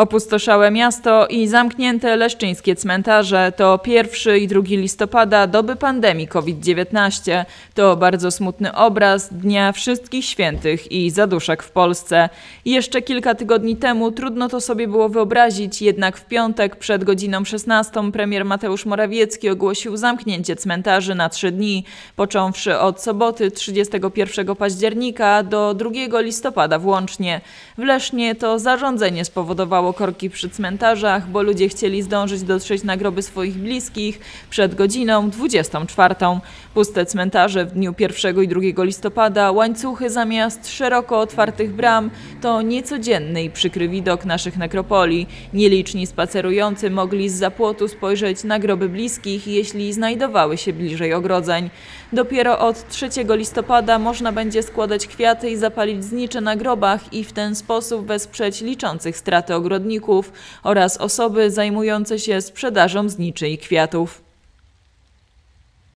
Opustoszałe miasto i zamknięte leszczyńskie cmentarze to 1 i 2 listopada doby pandemii COVID-19. To bardzo smutny obraz Dnia Wszystkich Świętych i Zaduszek w Polsce. Jeszcze kilka tygodni temu trudno to sobie było wyobrazić, jednak w piątek przed godziną 16 premier Mateusz Morawiecki ogłosił zamknięcie cmentarzy na trzy dni, począwszy od soboty 31 października do 2 listopada włącznie. W Lesznie to zarządzenie spowodowało korki przy cmentarzach, bo ludzie chcieli zdążyć dotrzeć na groby swoich bliskich przed godziną 24. Puste cmentarze w dniu 1 i 2 listopada, łańcuchy zamiast szeroko otwartych bram to niecodzienny i przykry widok naszych nekropolii. Nieliczni spacerujący mogli z zapłotu spojrzeć na groby bliskich, jeśli znajdowały się bliżej ogrodzeń. Dopiero od 3 listopada można będzie składać kwiaty i zapalić znicze na grobach i w ten sposób wesprzeć liczących straty ogrodników oraz osoby zajmujące się sprzedażą zniczy i kwiatów.